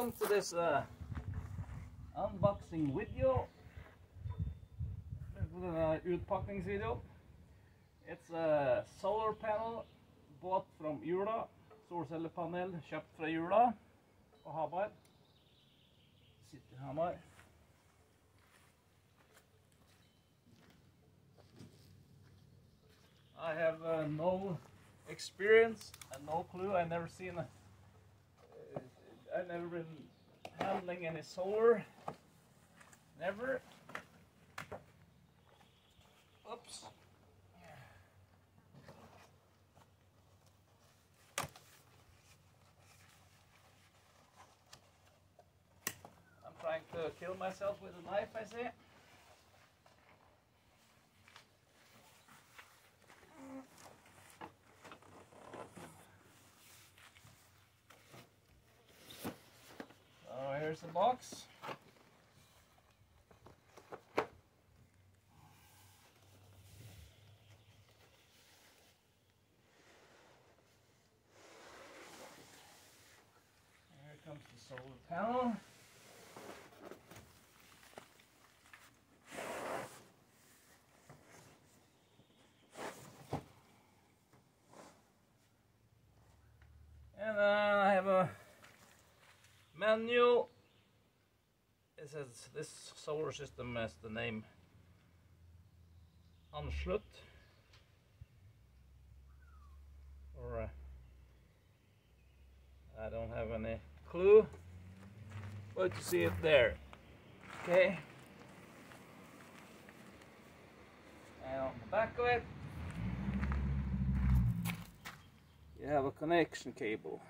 welcome to this uh, unboxing video. An utpakningsvideo. It's a solar panel bought from Jula. Solcellepanel kjøpt fra Jula på Hamar. Sitter i Hamar. I have uh, no experience and no clue. I never seen a. I've never been handling any solar. Never. Oops. I'm trying to kill myself with a knife, I see. So here's the box. Comes the solar panel. And then I have a menu. Says this solar system has the name Anslut. Or uh, I don't have any clue, but you see it there. Okay. And on the back of it, you have a connection cable.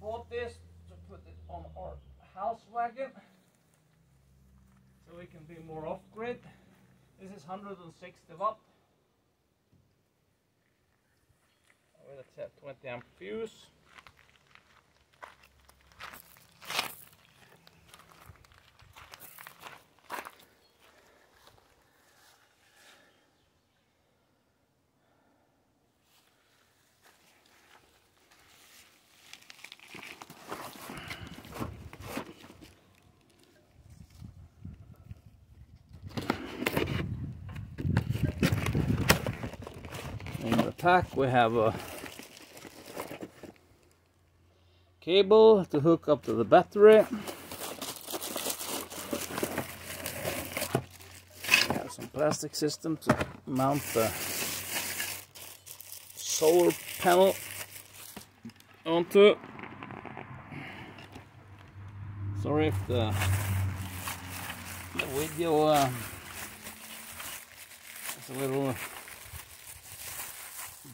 bought this to put it on our house wagon so we can be more off grid. This is 160 watt oh, with a 20 amp fuse. In the pack we have a cable to hook up to the battery. We have some plastic system to mount the solar panel onto. Sorry if the, video uh, is a little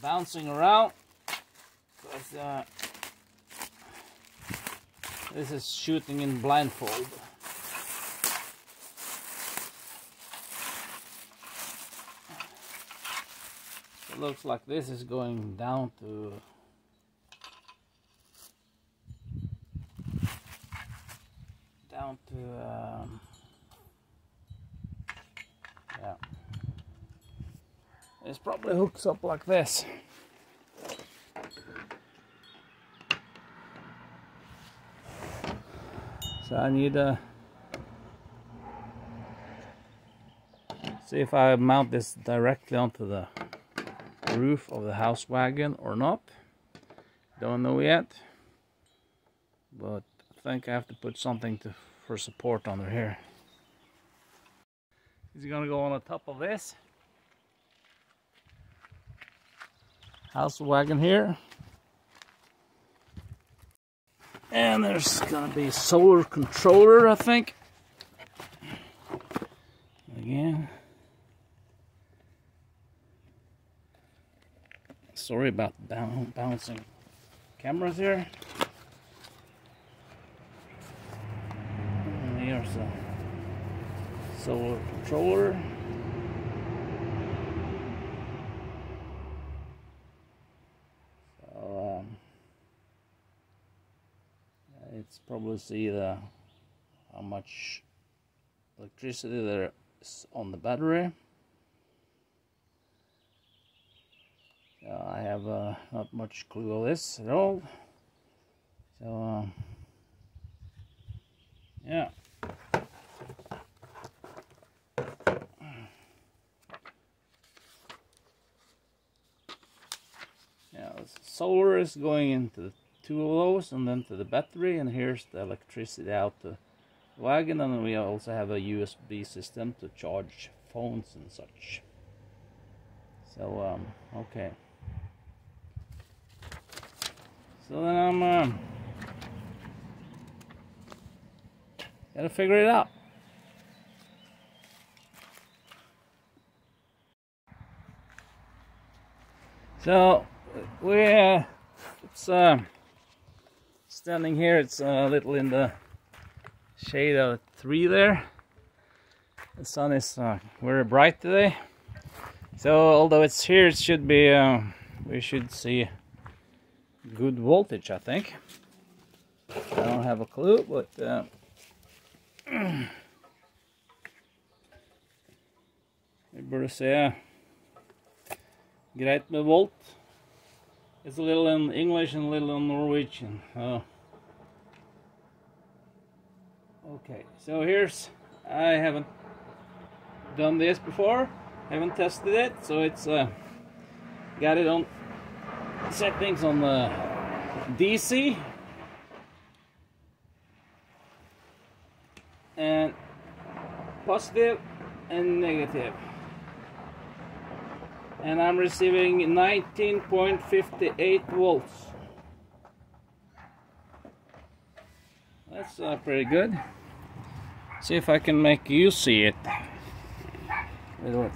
bouncing around because uh, this is shooting in blindfold. It looks like this is going down to down to um, yeah. This probably hooks up like this. So I need to see if I mount this directly onto the roof of the house wagon or not. Don't know yet. But I think I have to put something to for support under here. Is it gonna go on the top of this? House wagon here. And there's gonna be solar controller, I think. Again. Sorry about bouncing cameras here. And here's a solar controller. it's probably see the how much electricity there is on the battery. Yeah, I have uh, not much clue of this at all. So, um, yeah. Yeah, solar is going into two of those and then to the battery and here's the electricity out the wagon and we also have a USB system to charge phones and such. So, um, okay. So then I'm, um, gotta figure it out. So, we, uh, it's, uh, standing here, it's a little in the shade of a tree there. The sun is uh, very bright today. So although it's here, it should be, uh, we should see good voltage, I think. I don't have a clue, but uh, vi burde se greit med volt. It's a little in English and a little in Norwegian. Uh, okay, so here's, I haven't done this before haven't tested it so it's uh, got it on settings on the DC and positive and negative. and I'm receiving 19.58 volts. That's uh, pretty good see if I can make you see it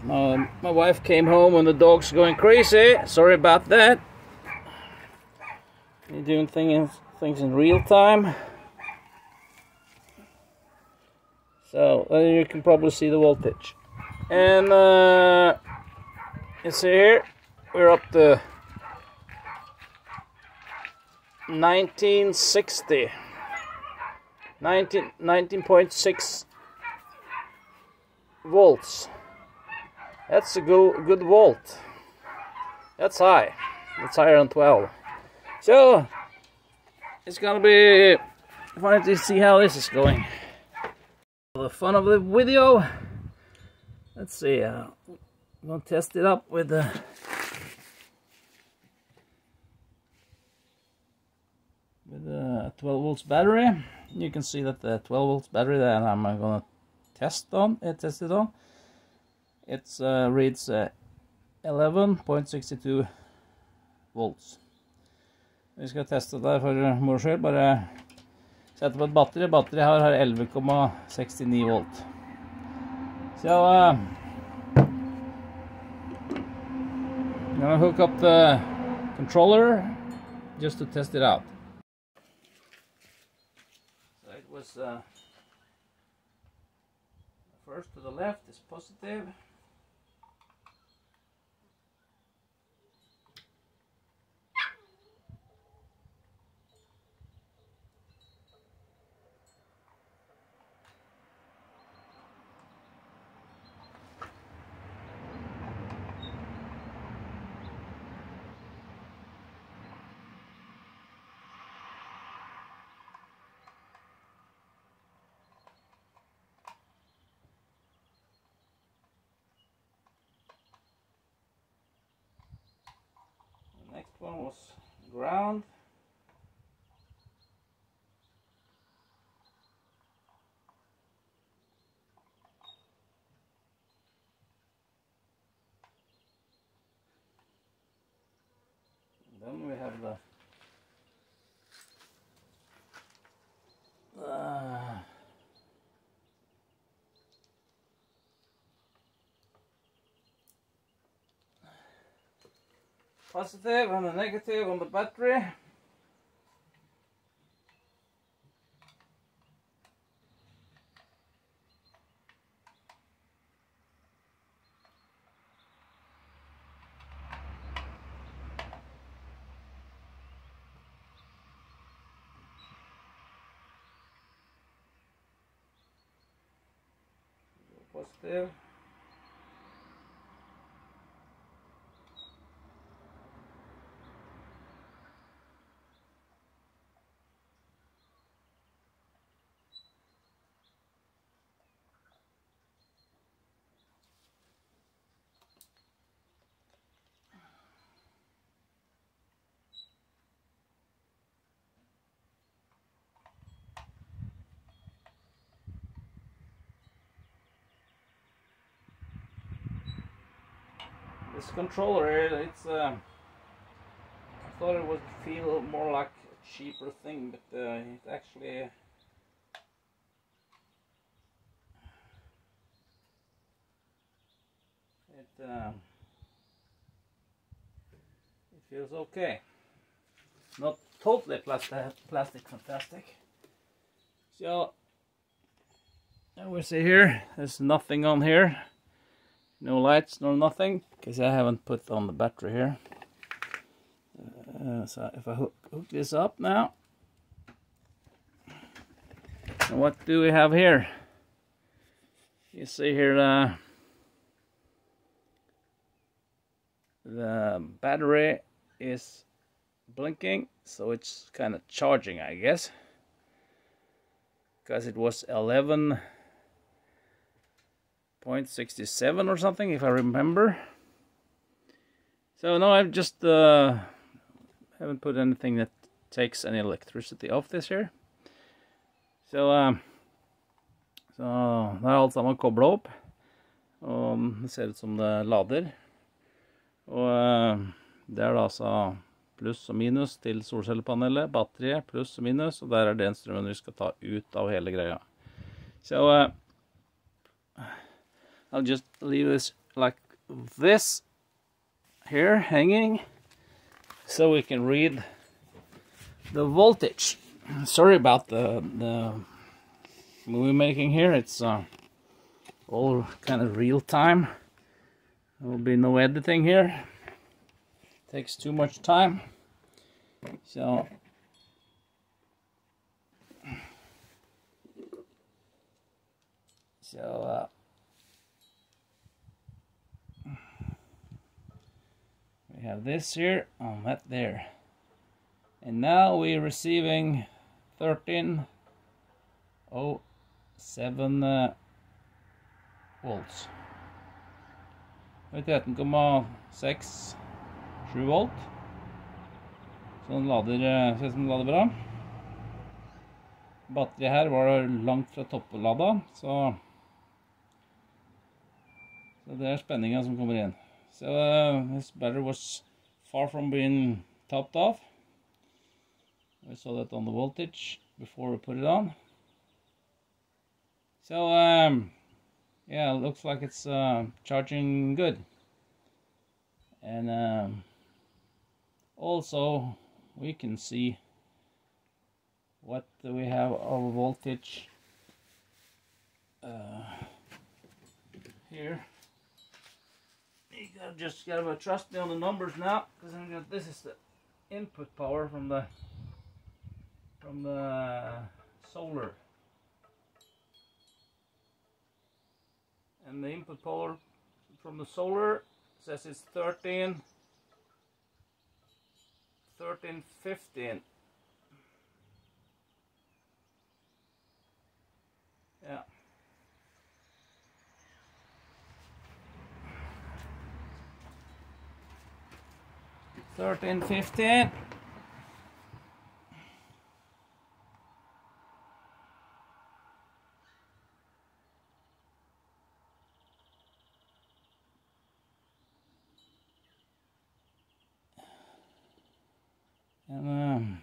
my, my wife came home and the dog's going crazy. Sorry about that. You're doing things, things in real time. So uh, you can probably see the voltage. And uh, you see here, we're up to 1960. 19, 19.6 volts. That's a good, good volt. That's high. That's higher than 12. So, it's gonna be fun to see how this is going. The fun of the video, let's see. Uh, I'm gonna test it up with the with the 12 volts battery. You can see that the 12 volts battery that I'm gonna test on, test it on it uh, reads uh, 11.62 volts. Vi skal teste det for moro skyld. Bare sette på et batteri. Batteriet her har 11,69 volt. Så uh, I'm gonna hook up the controller just to test it out. So it was uh, first to the left is positive. Was ground then we have the uh, positive and a negative on the battery. Positive. This controller it's um, I thought it would feel more like a cheaper thing, but uh, it actually it um, it feels okay. Not totally plastic plastic fantastic. So I will see here, there's nothing on here. No lights, no nothing, because I haven't put on the battery here. Uh, so if I hook, hook this up now. What do we have here? You see here the battery is blinking, so it's kind of charging, I guess. Because it was 11 0.67 or something if I remember. So now I've just uh, haven't put anything that takes any electricity off this here så så det er alt sammen koblet opp. Og det ser ut som det lader. Og uh, det er da altså pluss og minus til solcellepanelet, batteriet pluss og minus, og der er den strømmen vi skal ta ut av hele greia. Så uh, I'll just leave this like this here hanging so we can read the voltage. Sorry about the, the movie making here, it's uh, all kind of real time. There will be no editing here. Takes too much time. So so uh, have this here on that there. And now we're receiving 1307 uh, volts. Det er 13,6 7 volt. Så den lader, eh, ser som den lader bra. Batteriet her var langt fra topplada så så det er spenningen som kommer inn So uh, this battery was far from being topped off. We saw that on the voltage before we put it on. So um, yeah, it looks like it's uh, charging good. And um, also we can see what we have our voltage uh, here gotta just gotta trust me on the numbers now because this is the input power from the from the solar. And the input power from the solar says it's 13 13 15 13, 15. And, um,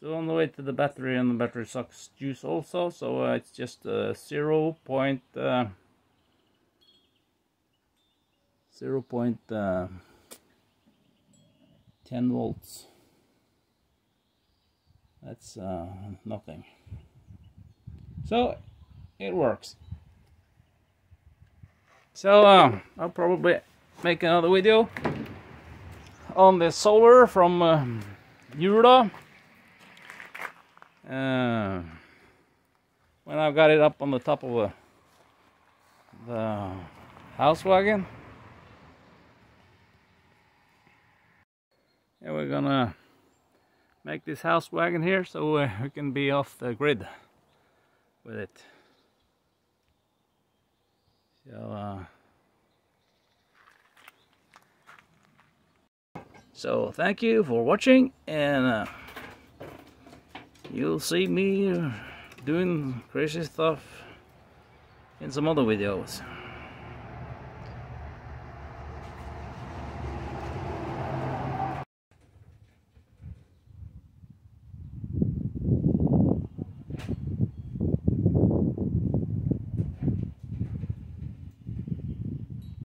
so on the way to the battery and the battery sucks juice also so uh, it's just uh, 0 point uh, 0 uh, 0.10 volts. That's uh, nothing. So it works. So uh, I'll probably make another video on the solar from uh, uh, when I've got it up on the top of a, the house wagon and we're gonna make this house wagon here so uh, we can be off the grid with it so uh, so thank you for watching and uh, you'll see me doing crazy stuff in some other videos.